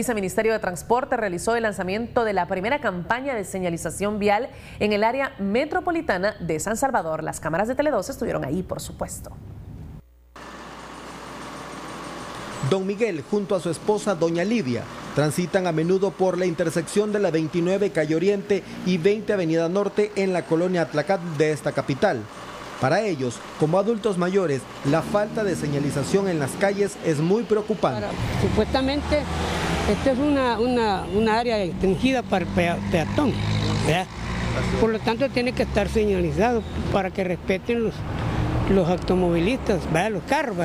El Viceministerio de Transporte realizó el lanzamiento de la primera campaña de señalización vial en el área metropolitana de San Salvador. Las cámaras de Tele2 estuvieron ahí, por supuesto. Don Miguel, junto a su esposa Doña Lidia, transitan a menudo por la intersección de la 29 Calle Oriente y 20 Avenida Norte en la colonia Atlacat de esta capital. Para ellos, como adultos mayores, la falta de señalización en las calles es muy preocupante. supuestamente esta es una, una, área restringida para el peatón. Por lo tanto, tiene que estar señalizado para que respeten los, los automovilistas, los carros.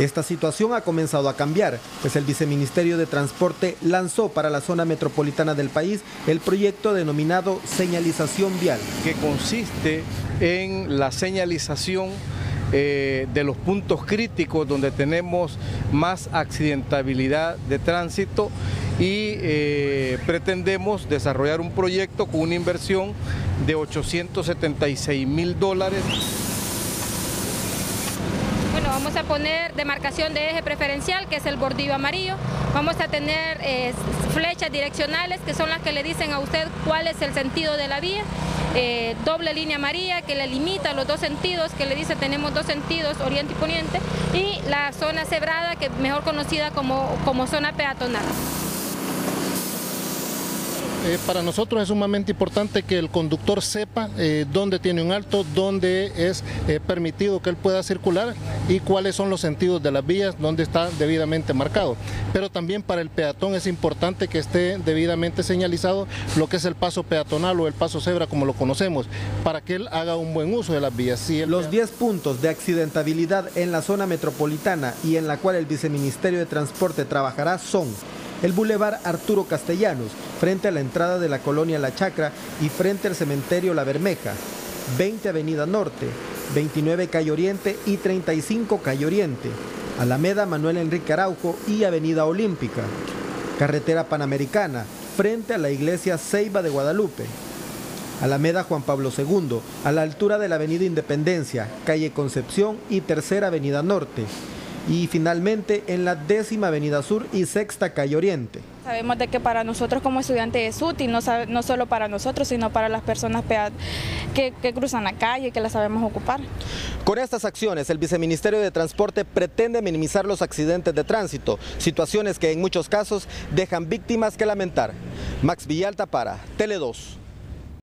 Esta situación ha comenzado a cambiar, pues el Viceministerio de Transporte lanzó para la zona metropolitana del país el proyecto denominado señalización vial. Que consiste en la señalización eh, de los puntos críticos donde tenemos más accidentabilidad de tránsito y eh, pretendemos desarrollar un proyecto con una inversión de 876 mil dólares. Vamos a poner demarcación de eje preferencial, que es el bordillo amarillo. Vamos a tener eh, flechas direccionales, que son las que le dicen a usted cuál es el sentido de la vía. Eh, doble línea amarilla que le limita los dos sentidos, que le dice tenemos dos sentidos, oriente y poniente, y la zona cebrada, que mejor conocida como, como zona peatonal. Eh, para nosotros es sumamente importante que el conductor sepa eh, dónde tiene un alto, dónde es eh, permitido que él pueda circular y cuáles son los sentidos de las vías, dónde está debidamente marcado. Pero también para el peatón es importante que esté debidamente señalizado lo que es el paso peatonal o el paso cebra como lo conocemos, para que él haga un buen uso de las vías. los 10 puntos de accidentabilidad en la zona metropolitana y en la cual el Viceministerio de Transporte trabajará son el Boulevard Arturo Castellanos, frente a la entrada de la colonia La Chacra y frente al cementerio La Bermeja, 20 Avenida Norte, 29 Calle Oriente y 35 Calle Oriente, Alameda Manuel Enrique Araujo y Avenida Olímpica, Carretera Panamericana, frente a la iglesia Ceiba de Guadalupe, Alameda Juan Pablo II, a la altura de la Avenida Independencia, Calle Concepción y Tercera Avenida Norte, y finalmente en la décima Avenida Sur y sexta Calle Oriente. Sabemos de que para nosotros como estudiantes es útil, no, no solo para nosotros, sino para las personas que, que cruzan la calle y que la sabemos ocupar. Con estas acciones, el Viceministerio de Transporte pretende minimizar los accidentes de tránsito, situaciones que en muchos casos dejan víctimas que lamentar. Max Villalta para Tele 2.